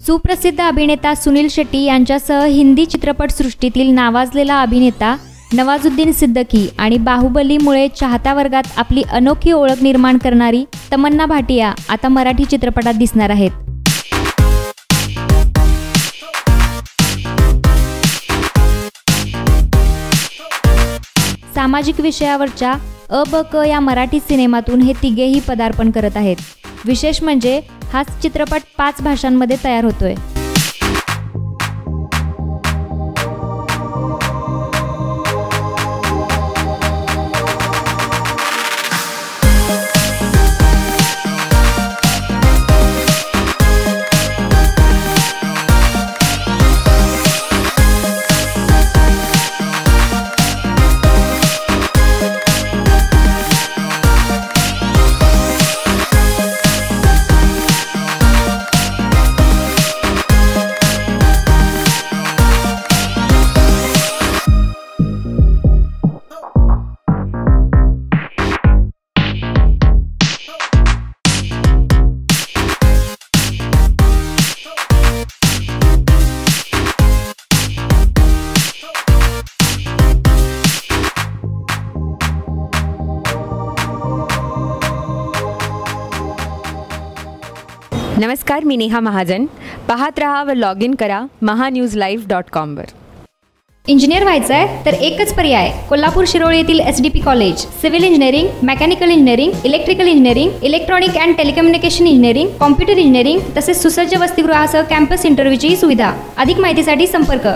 सुप्रसिद्ध अभिनेता सुनील शेट्टी यांच्यासह हिंदी चित्रपटसृष्टीतील नावाजलेला अभिनेता नवाजुद्दीन सिद्दकी आणि बाहुबलीमुळे चाहता वर्गात आपली अनोखी ओळख निर्माण करणारी तमन्ना भाटिया आता मराठी चित्रपटात दिसणार आहेत. सामाजिक विषयावरच्या अ ब क या मराठी सिनेमातून हे तिघेही पदार्पण करत आहेत. विशेष म्हणजे हाच चित्रपट पाच भाषांमध्ये तयार होतोय. नमस्कार मी नेहा महाजन. पाहत रहा व लॉग इन करा महान्यूज लाईव्ह डॉट कॉमवर इंजिनियर व्हायचं आहे तर एकच पर्याय कोल्हापूर शिरोळ येथील S D P college civil engineering mechanical engineering electrical engineering electronic and telecommunication engineering computer engineering तसेच सुसज्ज वसतिगृहासह कॅम्पस इंटरव्ह्यूची सुविधा. अधिक माहितीसाठी संपर्क.